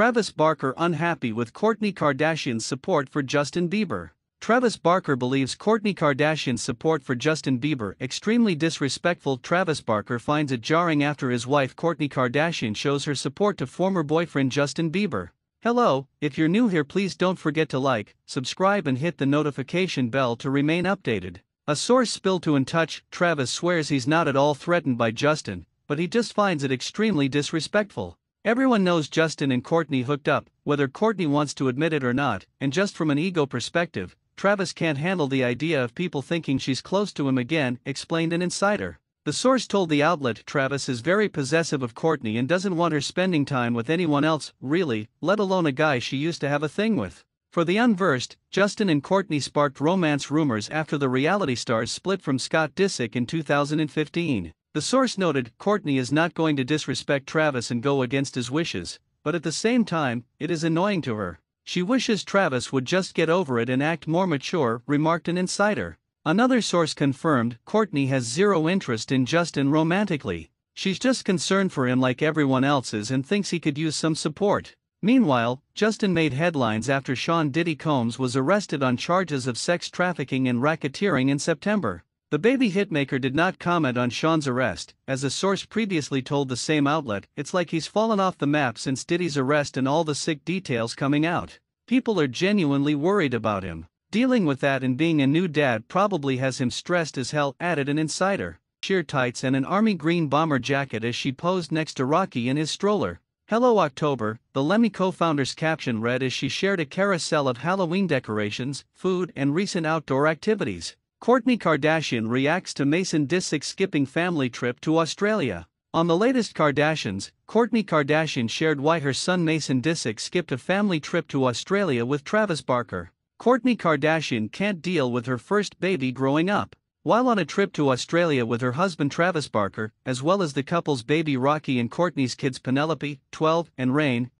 Travis Barker unhappy with Kourtney Kardashian's support for Justin Bieber. Travis Barker believes Kourtney Kardashian's support for Justin Bieber extremely disrespectful. Travis Barker finds it jarring after his wife Kourtney Kardashian shows her support to former boyfriend Justin Bieber. Hello, if you're new here, please don't forget to like, subscribe, and hit the notification bell to remain updated. A source spilled to In Touch Travis swears he's not at all threatened by Justin, but he just finds it extremely disrespectful. Everyone knows Justin and Kourtney hooked up, whether Kourtney wants to admit it or not, and just from an ego perspective, Travis can't handle the idea of people thinking she's close to him again, explained an insider. The source told the outlet Travis is very possessive of Kourtney and doesn't want her spending time with anyone else, really, let alone a guy she used to have a thing with. For the unversed, Justin and Kourtney sparked romance rumors after the reality stars split from Scott Disick in 2015. The source noted Kourtney is not going to disrespect Travis and go against his wishes, but at the same time, it is annoying to her. She wishes Travis would just get over it and act more mature, remarked an insider. Another source confirmed Kourtney has zero interest in Justin romantically. She's just concerned for him like everyone else is and thinks he could use some support. Meanwhile, Justin made headlines after Sean Diddy Combs was arrested on charges of sex trafficking and racketeering in September. The baby hitmaker did not comment on Sean's arrest, as a source previously told the same outlet, it's like he's fallen off the map since Diddy's arrest and all the sick details coming out. People are genuinely worried about him. Dealing with that and being a new dad probably has him stressed as hell, added an insider. Sheer tights and an army green bomber jacket as she posed next to Rocky in his stroller. Hello October, the Lemme co founder's caption read as she shared a carousel of Halloween decorations, food, and recent outdoor activities. Kourtney Kardashian reacts to Mason Disick skipping family trip to Australia. On the latest Kardashians, Kourtney Kardashian shared why her son Mason Disick skipped a family trip to Australia with Travis Barker. Kourtney Kardashian can't deal with her first baby growing up. While on a trip to Australia with her husband Travis Barker, as well as the couple's baby Rocky and Kourtney's kids Penelope, 12, and Reign,